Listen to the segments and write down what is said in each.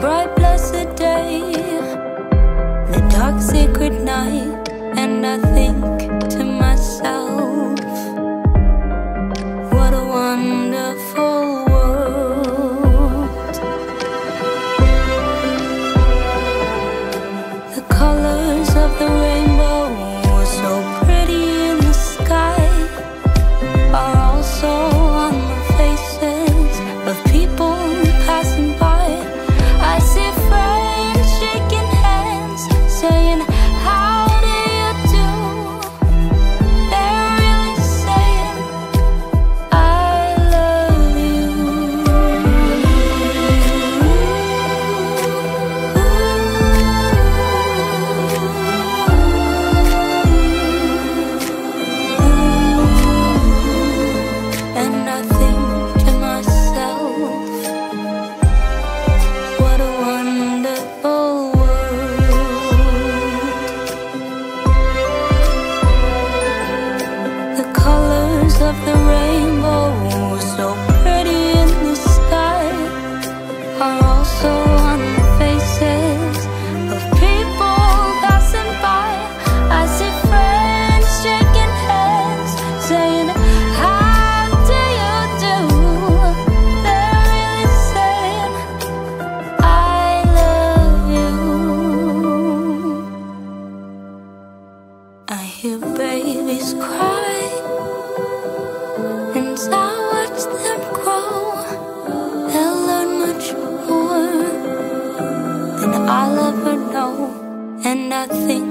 bright blessed day, the dark sacred night. also nothing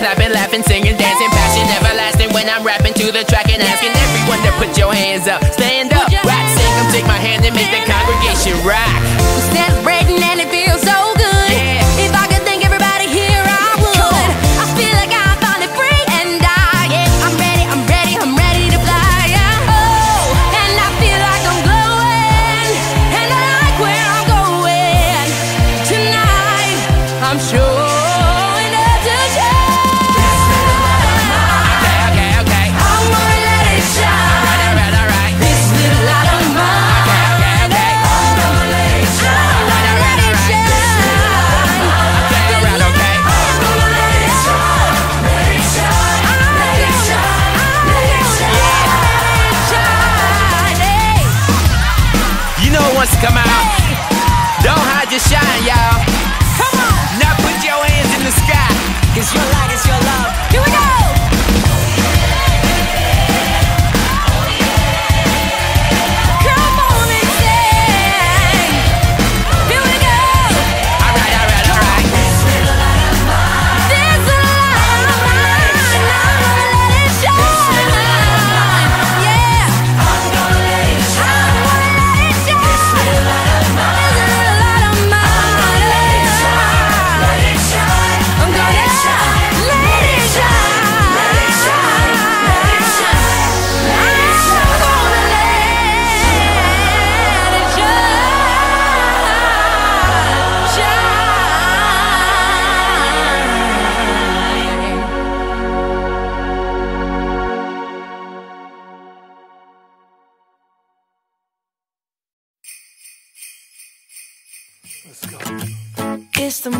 clapping, laughing, singing, dancing, passion everlasting when I'm rapping to the track and asking everyone to put your hands up, stand up, rock, sing, come take my hand and make the congregation rock. Step and it feels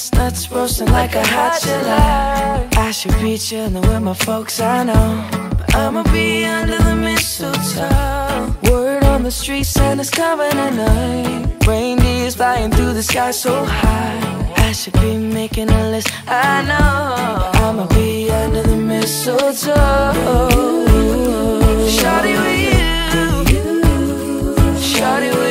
Chestnuts roasting like a hot July. I should be chillin' with my folks, I know. But I'ma be under the mistletoe. Word on the street, Santa's coming tonight Reindeer's flying through the sky so high. I should be making a list, I know. But I'ma be under the mistletoe. Shawty with you? Shawty with you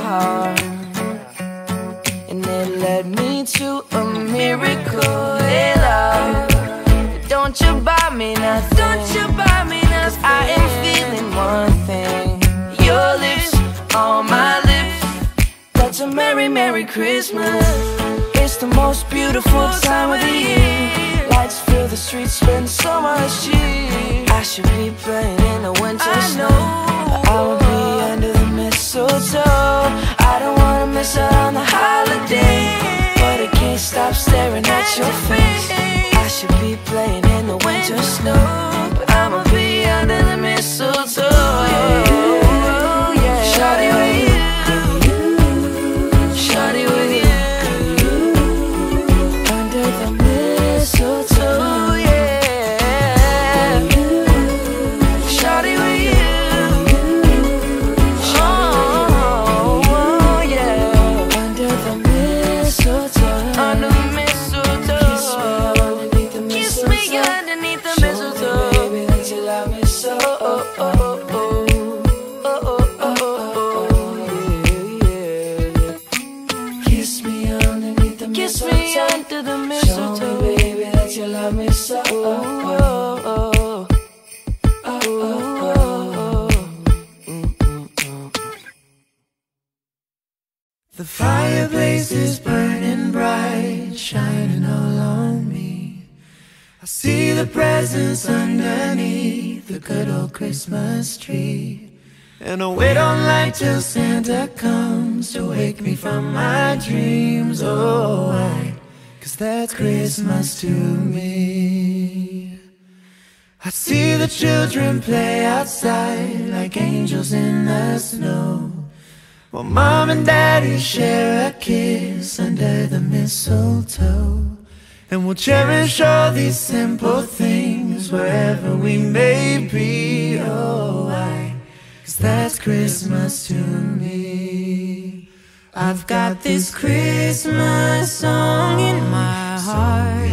heart. And it led me to a miracle, hey love. Don't you buy me nothing. Don't you buy me nothing. I am feeling one thing. Your lips on my lips. That's a merry, merry Christmas. It's the most beautiful time of the year. Lights fill the streets, spend so much cheer. I should be playing in the winter I know. I will be under mistletoe. I don't wanna miss out on the holiday, but I can't stop staring at your face. I should be playing in the winter snow, but I'ma be under the mistletoe. And I wait on light till Santa comes to wake me from my dreams. Oh? Cause that's Christmas to me. I see the children play outside like angels in the snow. While mom and daddy share a kiss under the mistletoe. And we'll cherish all these simple things wherever we may be. Oh? Cause that's Christmas to me. I've got this Christmas song in my heart.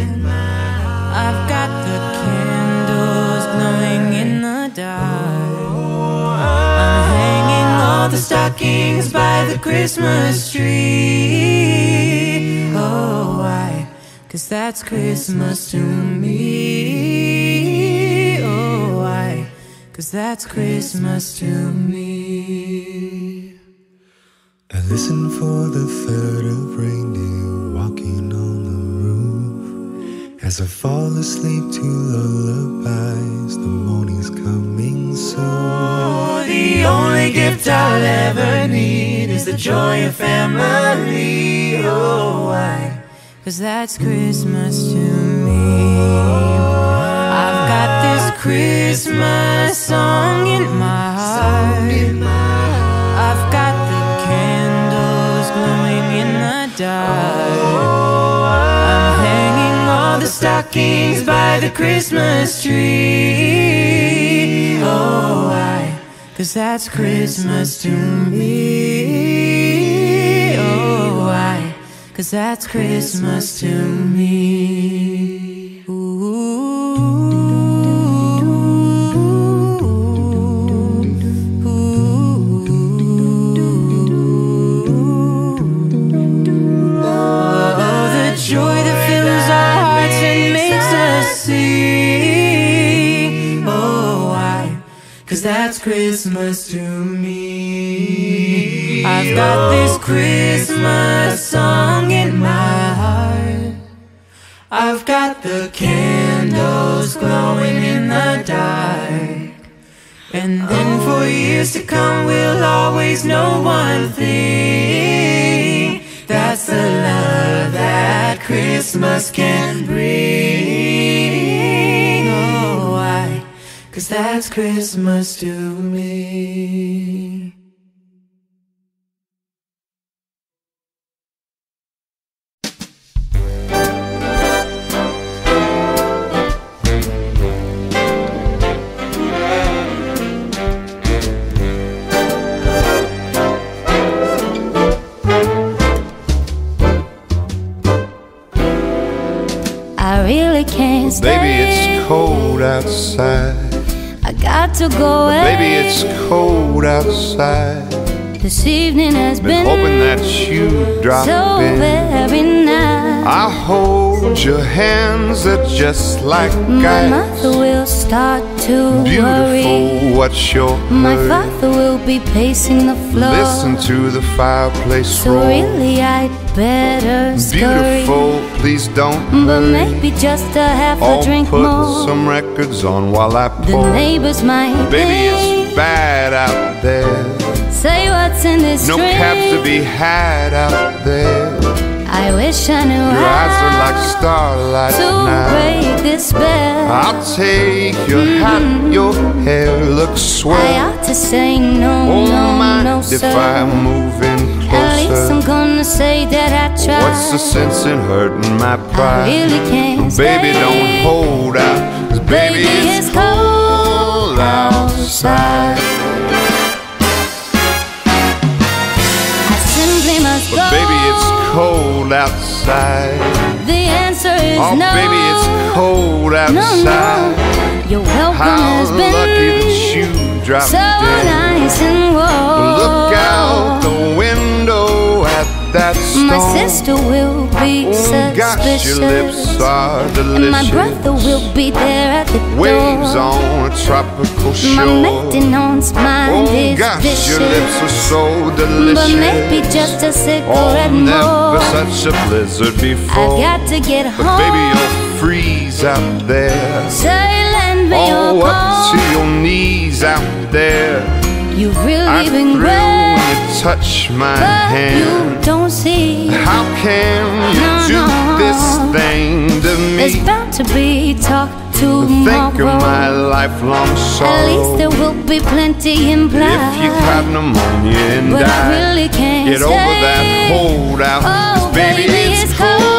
I've got the candles glowing in the dark. I'm hanging all the stockings by the Christmas tree. Oh, why? Cause that's Christmas to me. Cause that's Christmas to me. I listen for the third of reindeer walking on the roof. As I fall asleep to lullabies, the morning's coming soon. Oh, the only gift I'll ever need is the joy of family. Oh, why? Cause that's Christmas to me. I've got this Christmas song in my heart. I've got the candles glowing in the dark. Oh, I'm oh. hanging all the stockings by the Christmas tree. Oh, why? Cause that's Christmas to me. Oh, why? Cause that's Christmas to me. Cause that's Christmas to me. I've got this Christmas song in my heart. I've got the candles glowing in the dark. And then for years to come, we'll always know one thing. That's the love that Christmas can bring. Cause that's Christmas to me. I really can't stay. Baby, it's cold outside. I got to go away. Baby, it's cold outside. This evening has Been been hoping that you'd drop so in. very nice. I hold your hands that just like My ice. mother will start to Beautiful, worry. what's your My hurry? father will be pacing the floor. Listen to the fireplace So roar. really, I'd better scurry. Beautiful, please don't But maybe just a half Oh, a drink put more. some records on while I pour. The neighbors might Baby, it's bad out there. say what's in this No drink. cabs to be had out there. I wish I knew Your eyes are like how starlight to now. break this spell. I'll take your mm-hmm. hat, your hair looks swell. I ought to say no, Oh, no, mind no, if sir. I move in At least I'm gonna say that I tried. What's the sense in hurting my pride? I really can't Baby, stay. don't hold out, 'cause baby, Baby, it's cold outside. I simply must go. But baby, it's cold outside. The answer is Oh, no. baby, it's cold no, outside. no. Your welcome How has been lucky that you dropped so in. nice and warm. Look out the window that storm. My sister will be mm, Oh suspicious. your lips are delicious. and my brother will be there at the Waves door. on a tropical My shore. maintenance mind Oh is gosh, vicious. your lips are so delicious. But maybe just a cigarette Oh, never more. such a blizzard I before. got to get But home. baby, you'll freeze out there. Say, lend me Oh, your up to your knees out there. You've really I'm been great, when you touch my but hand. you don't see. How can you No, do no. this thing to There's me? bound to be talk tomorrow. Think of my lifelong sorrow. At least there will be plenty implied. If you caught pneumonia and but I really can't get over that holdout. 'cause Oh, baby, it's cold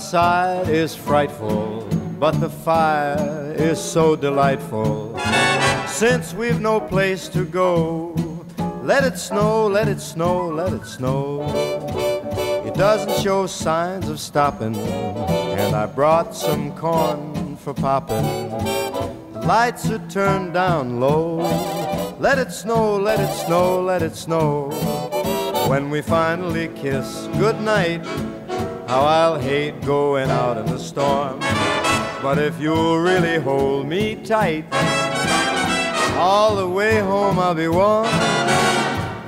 outside is frightful, but the fire is so delightful. Since we've no place to go, let it snow, let it snow, let it snow. It doesn't show signs of stopping, and I brought some corn for popping. The lights are turned down low. Let it snow, let it snow, let it snow. When we finally kiss goodnight, how I'll hate going out in the storm. But if you'll really hold me tight, all the way home I'll be warm.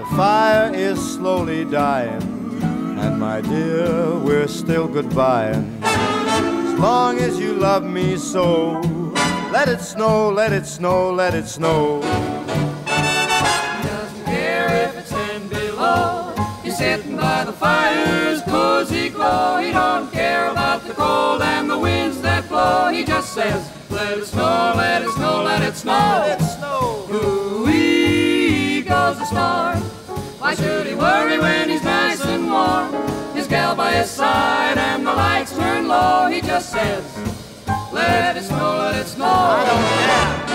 The fire is slowly dying, and my dear, we're still goodbying. As long as you love me so, let it snow, let it snow, let it snow. doesn't care if it's ten below. He's sitting by the fire's glow. He don't care about the cold and the winds that blow. He just says, let it snow, let it snow, let it snow. Let it snow. Ooh-wee goes the star. Why should he worry when he's nice and warm? His gal by his side and the lights turn low. He just says, let it snow, let it snow. I don't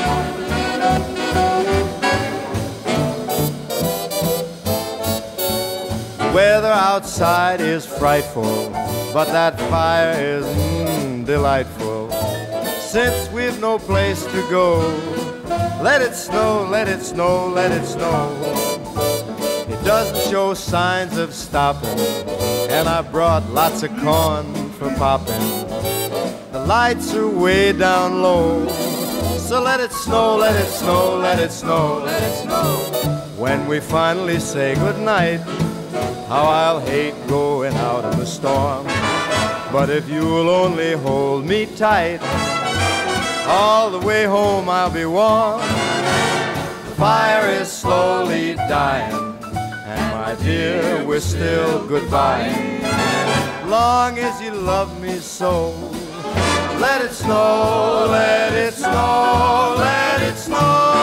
weather outside is frightful, but that fire is mm, delightful. Since we've no place to go, let it snow, let it snow, let it snow. It doesn't show signs of stopping, and I brought lots of corn for popping. The lights are way down low, so let it snow, let it snow, let it snow, let it snow. When we finally say goodnight, how I'll hate going out in the storm. But if you'll only hold me tight, all the way home I'll be warm. The fire is slowly dying, and my dear, we're still goodbye. Long as you love me so, let it snow, let it snow, let it snow.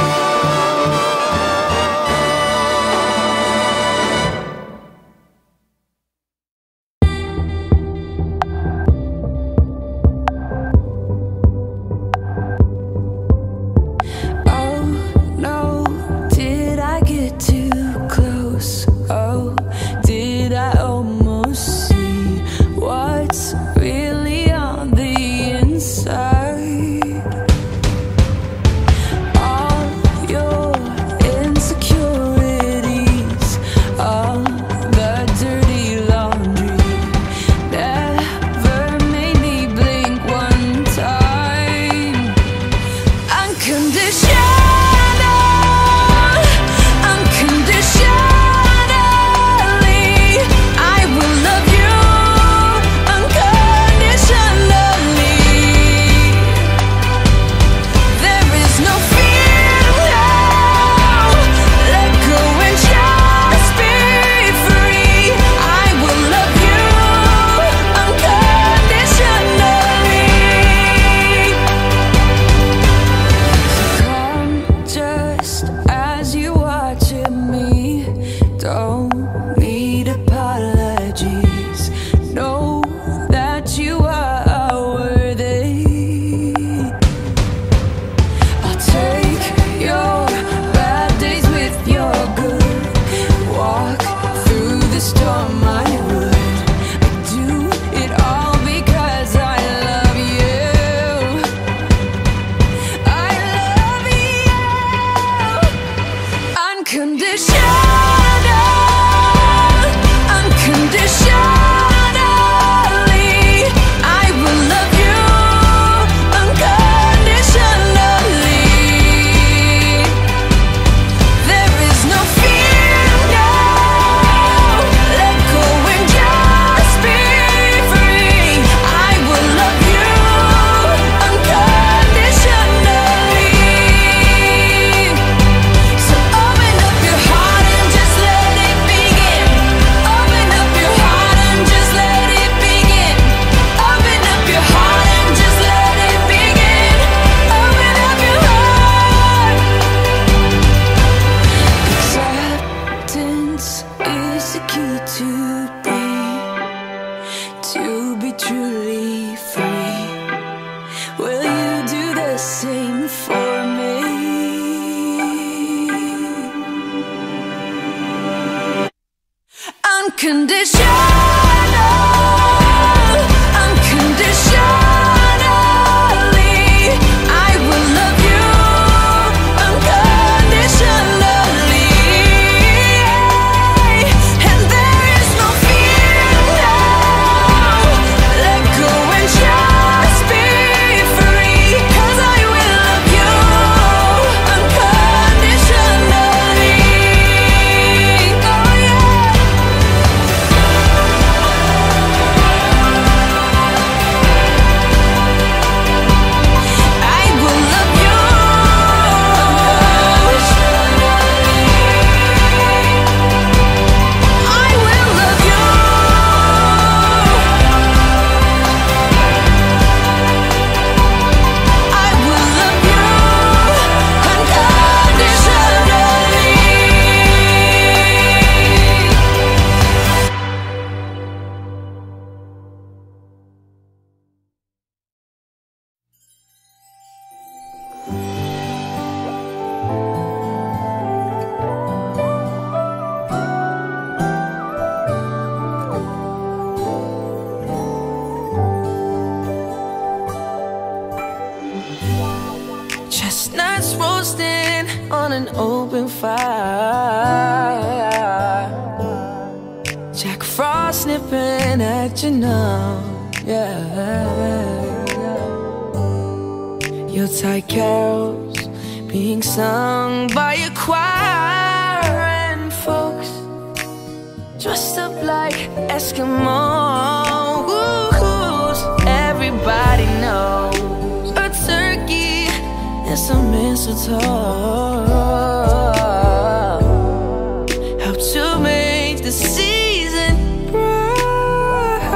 like Eskimos Everybody knows? A turkey and some mistletoe. Help to make the season bright.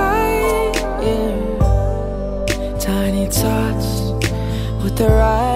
Yeah. Tiny tots with their eyes